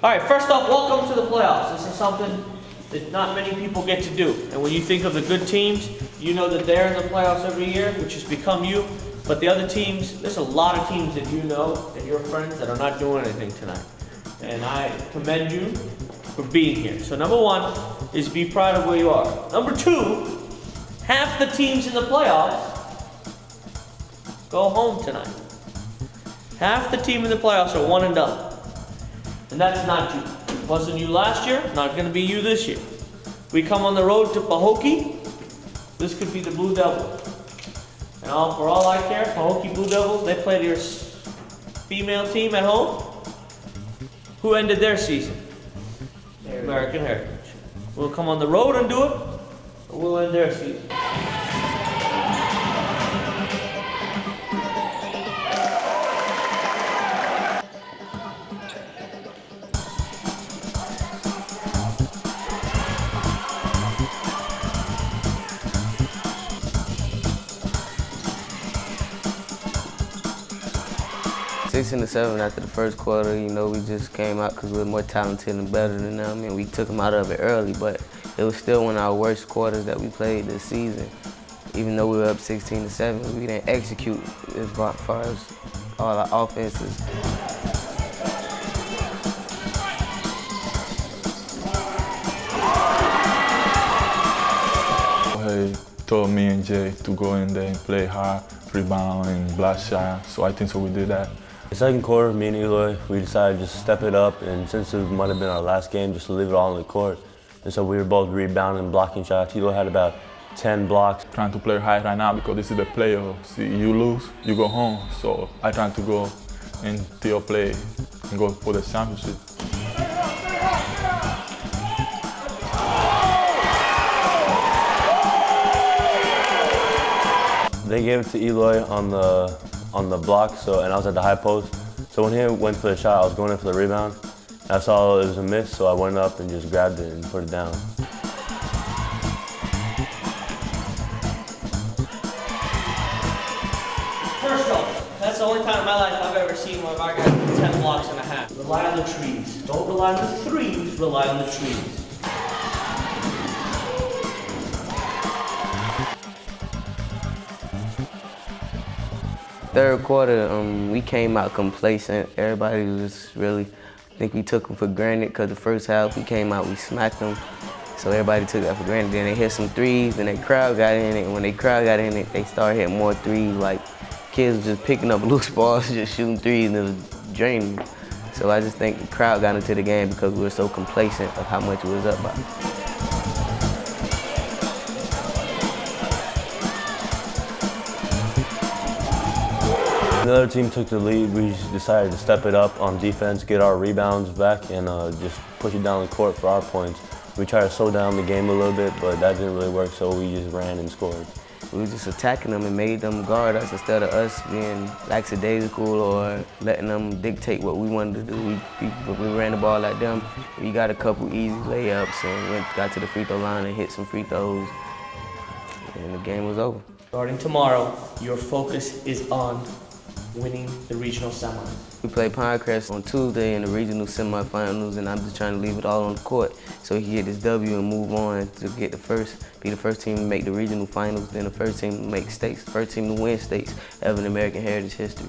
All right, first off, welcome to the playoffs. This is something that not many people get to do. And when you think of the good teams, you know that they're in the playoffs every year, which has become you. But the other teams, there's a lot of teams that you know and your friends that are not doing anything tonight. And I commend you for being here. So number one is be proud of where you are. Number two, half the teams in the playoffs go home tonight. Half the team in the playoffs are one and done. And that's not you. It wasn't you last year, not gonna be you this year. We come on the road to Pahokee, this could be the Blue Devils. And all, for all I care, Pahokee Blue Devils, they played your female team at home. Who ended their season? American Heritage. We'll come on the road and do it, or we'll end their season. Sixteen to seven after the first quarter, you know, we just came out because we were more talented and better than them, and we took them out of it early. But it was still one of our worst quarters that we played this season. Even though we were up 16 to seven, we didn't execute as far as all our offenses. He told me and Jay to go in there and play hard, rebound, and block shot. So I think so we did that. The second quarter, me and Eloy, we decided just to step it up, and since it might have been our last game, just to leave it all on the court. And so we were both rebounding and blocking shots. Eloy had about 10 blocks. Trying to play high right now because this is the playoffs. See, you lose, you go home. So I trying to go into your play and go for the championship. They gave it to Eloy on the on the block, so and I was at the high post. So when he went for the shot, I was going in for the rebound. I saw it was a miss, so I went up and just grabbed it and put it down. First off, that's the only time in my life I've ever seen one of our guys with 10 blocks and a half. Rely on the trees. Don't rely on the threes, rely on the trees. Third quarter, um, we came out complacent. Everybody was really, I think we took them for granted because the first half we came out, we smacked them. So everybody took that for granted. Then they hit some threes, and their crowd got in it. And when they crowd got in it, they started hitting more threes. Like kids just picking up loose balls, just shooting threes, and it was draining. So I just think the crowd got into the game because we were so complacent of how much it was up by. The other team took the lead. We decided to step it up on defense, get our rebounds back, and uh, just push it down the court for our points. We tried to slow down the game a little bit, but that didn't really work, so we just ran and scored. We were just attacking them and made them guard us instead of us being lackadaisical or letting them dictate what we wanted to do. We, we, we ran the ball at them. We got a couple easy layups and went, got to the free throw line and hit some free throws, and the game was over. Starting tomorrow, your focus is on winning the regional semis. We play Pinecrest on Tuesday in the regional semifinals, and I'm just trying to leave it all on the court so he get this W and move on to get the first, be the first team to make the regional finals, then the first team to make states, first team to win states ever in American Heritage history.